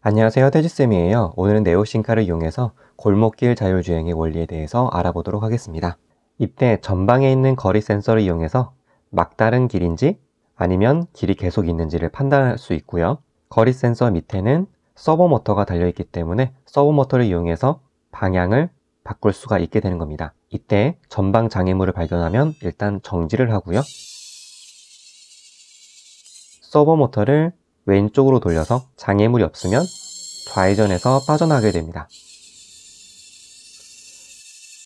안녕하세요 태지쌤이에요. 오늘은 네오싱카를 이용해서 골목길 자율주행의 원리에 대해서 알아보도록 하겠습니다. 이때 전방에 있는 거리 센서를 이용해서 막다른 길인지 아니면 길이 계속 있는지를 판단할 수 있고요. 거리 센서 밑에는 서버 모터가 달려있기 때문에 서버 모터를 이용해서 방향을 바꿀 수가 있게 되는 겁니다 이때 전방 장애물을 발견하면 일단 정지를 하고요 서버 모터를 왼쪽으로 돌려서 장애물이 없으면 좌회전해서 빠져나가게 됩니다.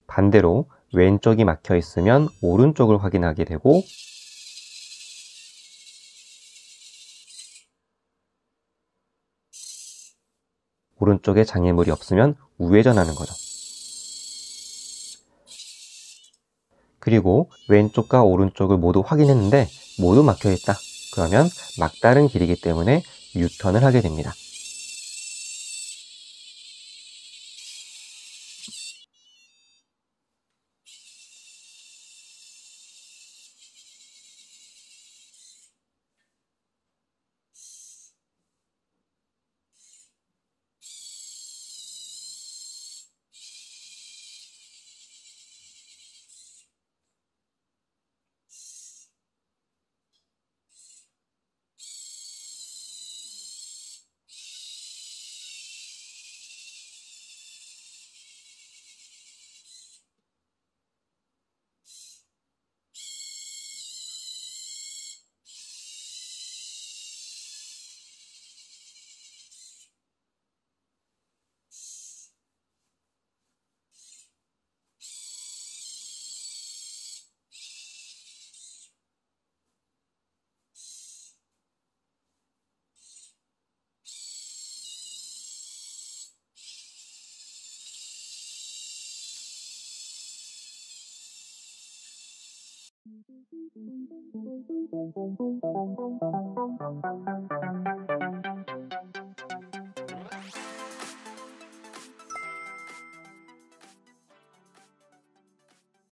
반대로 왼쪽이 막혀 있으면 오른쪽을 확인하게 되고 오른쪽에 장애물이 없으면 우회전하는 거죠. 그리고 왼쪽과 오른쪽을 모두 확인했는데 모두 막혀 있다. 그러면 막다른 길이기 때문에 유턴을 하게 됩니다. Thank you.